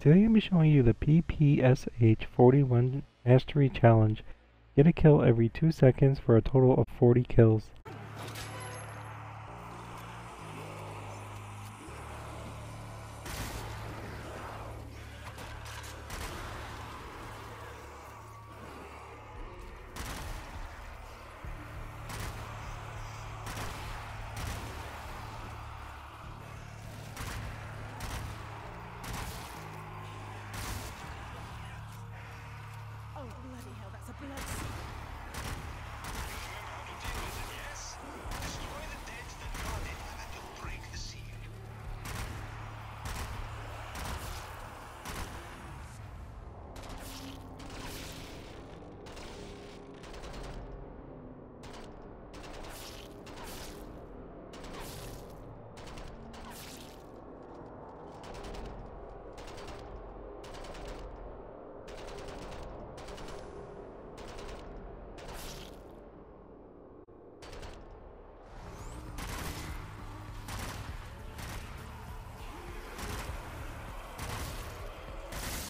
Today I'm showing you the PPSH 41 Mastery Challenge. Get a kill every 2 seconds for a total of 40 kills. Oh, bloody hell, that's a blood